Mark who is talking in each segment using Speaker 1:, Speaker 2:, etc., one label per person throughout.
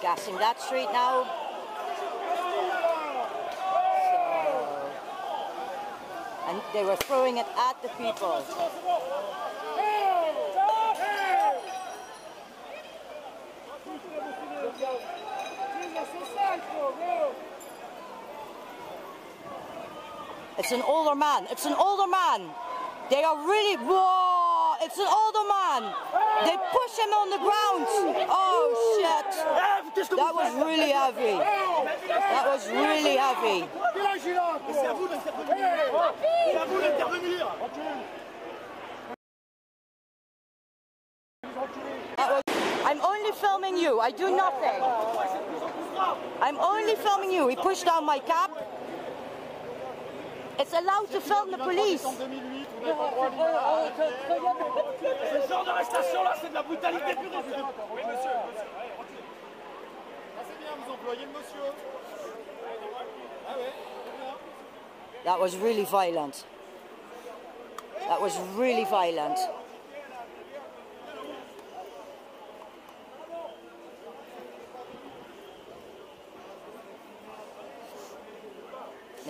Speaker 1: gassing that street now. So, and they were throwing it at the people. It's an older man. It's an older man. They are really, whoa, it's an older man. They push him on the ground. Oh shit. That was really heavy. That was really heavy. I'm only filming you. I do nothing. I'm only filming you. He pushed down my cap. It's allowed to film the police.
Speaker 2: En 2008, on n'avait pas le droit à l'image.
Speaker 3: Ce genre d'arrestation-là, c'est de la brutalité pure et dure. Oui, monsieur.
Speaker 2: Ah, c'est bien, vous employez le monsieur. Ah ouais.
Speaker 1: That was really violent. That was really violent.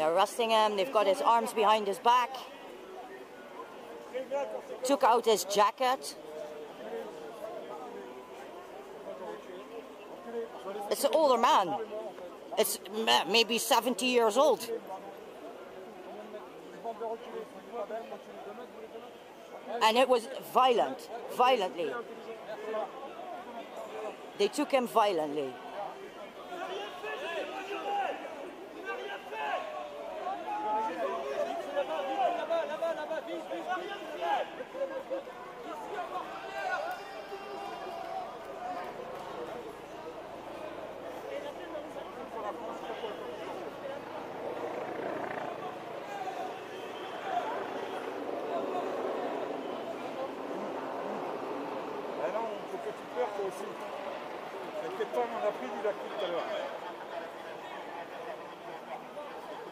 Speaker 1: They're arresting him, they've got his arms behind his back. Took out his jacket. It's an older man. It's maybe 70 years old. And it was violent, violently. They took him violently.
Speaker 4: Pleures toi aussi. T'inquiète pas, on en a pris du lac tout à l'heure.